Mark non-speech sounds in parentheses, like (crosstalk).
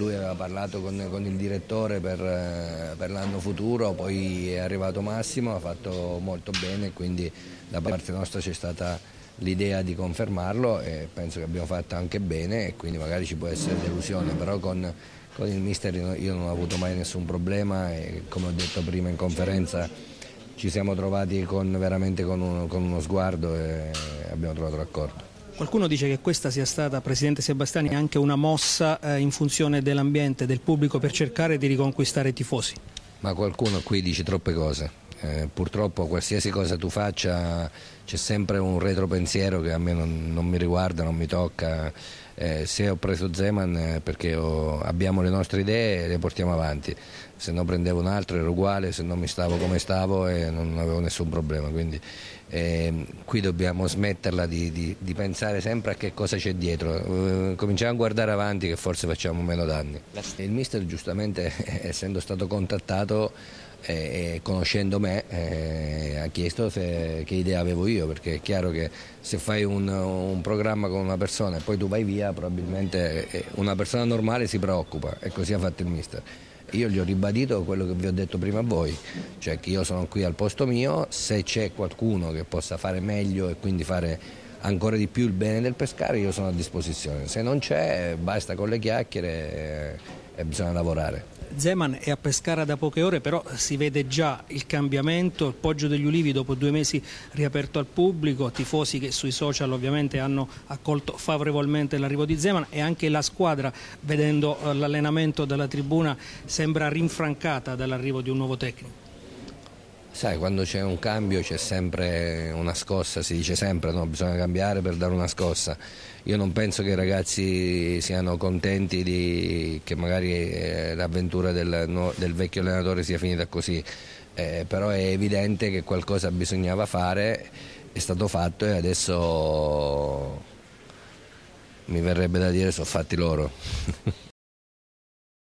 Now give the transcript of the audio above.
lui aveva parlato con, con il direttore per, per l'anno futuro, poi è arrivato Massimo, ha fatto molto bene, quindi da parte nostra c'è stata l'idea di confermarlo e penso che abbiamo fatto anche bene e quindi magari ci può essere delusione, però con, con il mister io non ho avuto mai nessun problema e come ho detto prima in conferenza ci siamo trovati con, veramente con uno, con uno sguardo e abbiamo trovato l'accordo. Qualcuno dice che questa sia stata, Presidente Sebastiani, anche una mossa eh, in funzione dell'ambiente, del pubblico per cercare di riconquistare i tifosi. Ma qualcuno qui dice troppe cose. Eh, purtroppo qualsiasi cosa tu faccia c'è sempre un retropensiero che a me non, non mi riguarda, non mi tocca. Eh, se ho preso Zeman eh, perché ho, abbiamo le nostre idee e le portiamo avanti, se no prendevo un altro era uguale, se non mi stavo come stavo e non avevo nessun problema. Quindi eh, qui dobbiamo smetterla di, di, di, pensare sempre a che cosa c'è dietro, eh, cominciamo a guardare avanti che forse facciamo meno danni. Il mister giustamente (laughs) essendo stato contattato e conoscendo me eh, ha chiesto se, che idea avevo io perché è chiaro che se fai un, un, programma con una persona e poi tu vai via probabilmente eh, una persona normale si preoccupa e così ha fatto il mister. Io gli ho ribadito quello che vi ho detto prima a voi, cioè che io sono qui al posto mio, se c'è qualcuno che possa fare meglio e quindi fare ancora di più il bene del pescare io sono a disposizione, se non c'è basta con le chiacchiere e bisogna lavorare. Zeman è a Pescara da poche ore, però si vede già il cambiamento, il Poggio degli Ulivi dopo due mesi riaperto al pubblico, tifosi che sui social ovviamente hanno accolto favorevolmente l'arrivo di Zeman e anche la squadra, vedendo eh, l'allenamento dalla tribuna, sembra rinfrancata dall'arrivo di un nuovo tecnico. Sai, quando c'è un cambio c'è sempre una scossa, si dice sempre no, bisogna cambiare per dare una scossa. Io non penso che i ragazzi siano contenti di, che magari eh, l'avventura del, del, vecchio allenatore sia finita così, eh, però è evidente che qualcosa bisognava fare, è stato fatto e adesso mi verrebbe da dire sono fatti loro. (laughs)